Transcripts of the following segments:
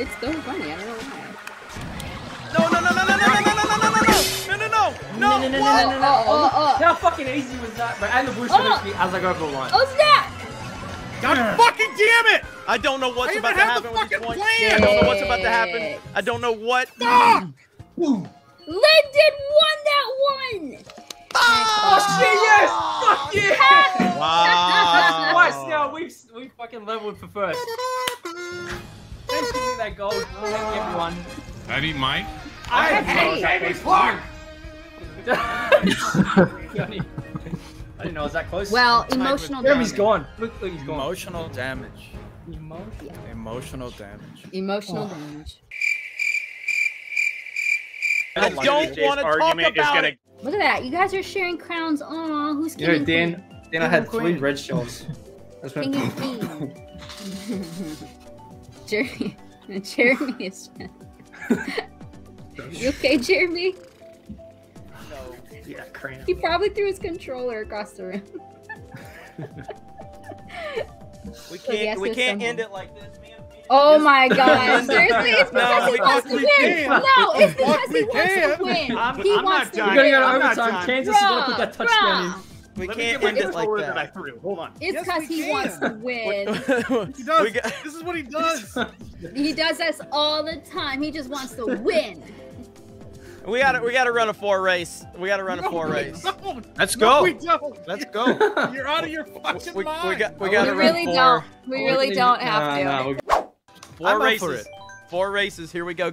it's so funny. I don't know why. No, no, no, no, no, no, no, no, no, no, no, no, no, no, no, No, no, no, no, what? no, no, no. Oh, oh, oh. How fucking easy was that? But and the boost Oh. hits me as I go over the line. Oh snap! God fucking damn it! I don't know what's I about even to have the happen with these fucking points. plan. I don't know what's about to happen. I don't know what. Ah! Lyndon won that one. Oh shit, yes! Fuck yeah! Wow. Twice now, we've we fucking leveled for first. Thanks for that gold. Thank you, everyone. I need Mike. I Hey, hey, fuck! Johnny. I didn't know it was that close. Well, emotional Jeremy's damage. gone. Look, look, he's gone. Emotional damage. Emotion. Emotional damage. Emotional damage. I don't want to talk argument is about gonna it. Look at that. You guys are sharing crowns. Aw, who's You know, king? Dan, Dan, I had three red shells. That's King when. and queen. Jeremy. Jeremy is. you okay, Jeremy? Yeah, cramp. He probably threw his controller across the room. We can't. We can't some- end it like this, man. Oh my god, seriously? It's No, because he we wants to win! can. No, it's because Fuck he we wants can. to win! I'm- he I'm wants not to We're done. gonna win! go to overtime. done. Kansas is gonna put that Bruh, touchdown bruh. We Let me can't get end it like controller that I threw. Hold on. It's because we he can. wants to win. He does. We got- This is what he does. He does this all the time. He just wants to win. We got to We got to run a four race. We got to run a four race. don't. Let's No, go. we don't. Let's go. You're out of your fucking We, mind. we got. We Oh, got We to run really four. don't. We really don't have Nah, to. nah, we're- Four I'm up races. for it. Four races. Here we go.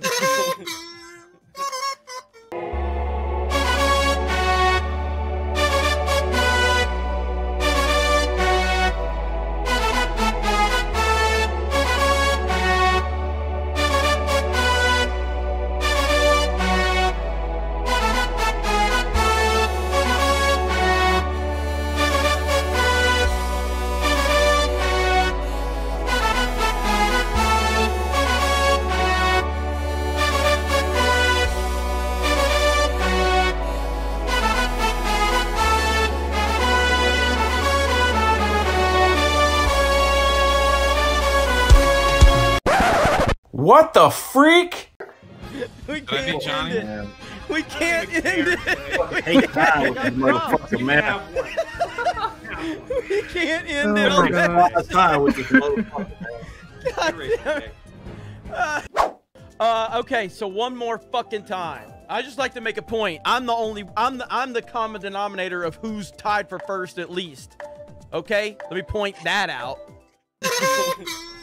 What the freak? we Did I beat can't Johnny? end it. We can't end it. We Hey, can't, with this motherfucker, man. we can't end it. I'm on having that. a hard time with this motherfucker, man. God damn it. Uh, okay, so one more fucking time. I just like to make a point. I'm the only. I'm the. I'm the common denominator of who's tied for first at least. Okay, let me point that out.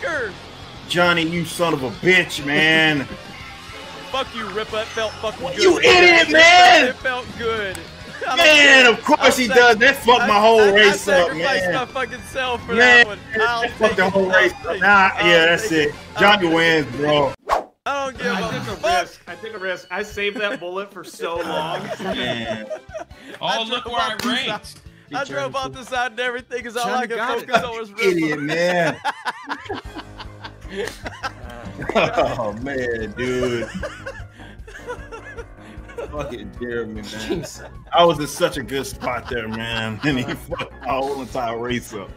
motherfucker! Johnny, you son of a bitch, man. Fuck you, Rippa. It felt fucking good. You idiot, man! It felt good. Man, of course he does. That fucked my whole I- race I up, sacrificed man. my fucking self for Man, that one. I'll that fucked the whole race I'll up. Nah, yeah, I'll that's it. Johnny wins, bro. I don't give I a took a fuck. risk. I took a risk. I saved that bullet for so long. Man. Oh, look where I drove ranked. I drove off the side and everything because all I Johnny could got focus on was Idiot, man. oh, man, dude. Fucking Jeremy, man. I was in such a good spot there, man. And he fucked my whole entire race up.